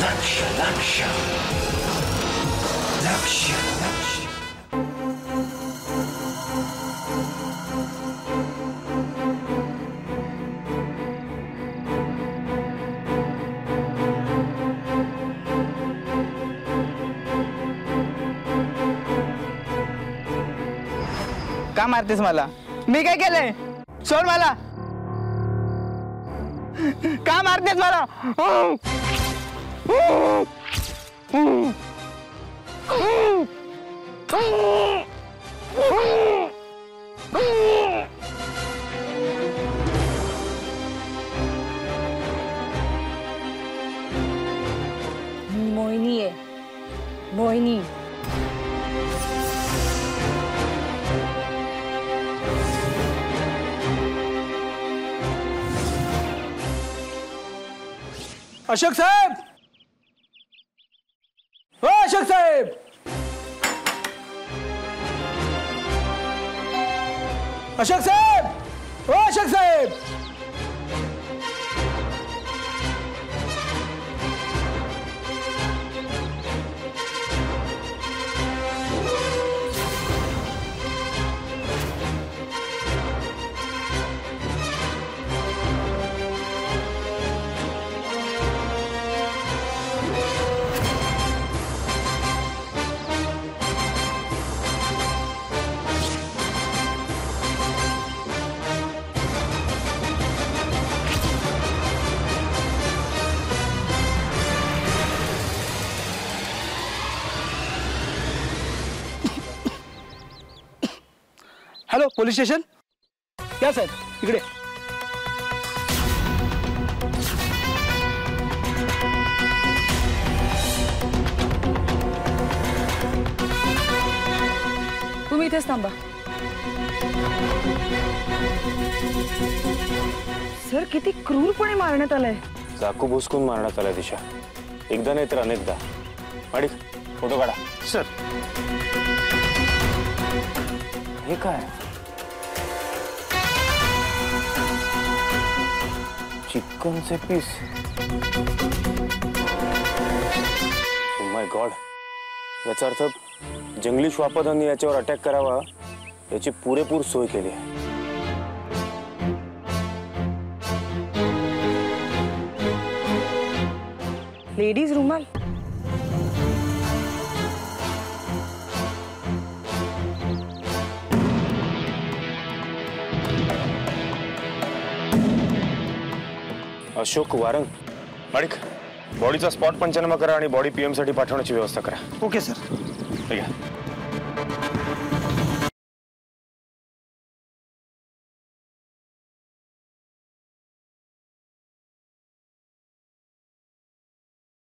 लक्ष्य लक्ष्य लक्ष्य लक्ष्य का मारतेस मला? मी काय केलंय? सोड मला. का मारतेस मला? मोहिनी मोहिनी। अशोक साहेब! अशोक साहेब अशोक साहेब ओ अशोक साहेब हॅलो पोलीस स्टेशन या साहेब इकडे तुम्ही इथेच थांबा सर किती क्रूरपणे मारण्यात आलंय चाकू भुसकून मारण्यात दिशा। एकदा नाही तर अनेकदा आणि फ़ोटो काढा। सर हे? काय चिकनचे पीस। माय गॉड याचा अर्थ जंगली श्वापदांनी याच्यावर अटॅक करावा, याची पुरेपूर सोय केली आहे. लेडीज़ रुमाल अशोक वारंग। माडिक बॉडीचा स्पॉट पंचनामा करा आणि बॉडी पीएम साठी पाठवण्याची व्यवस्था करा. Okay sir. ठीक आहे.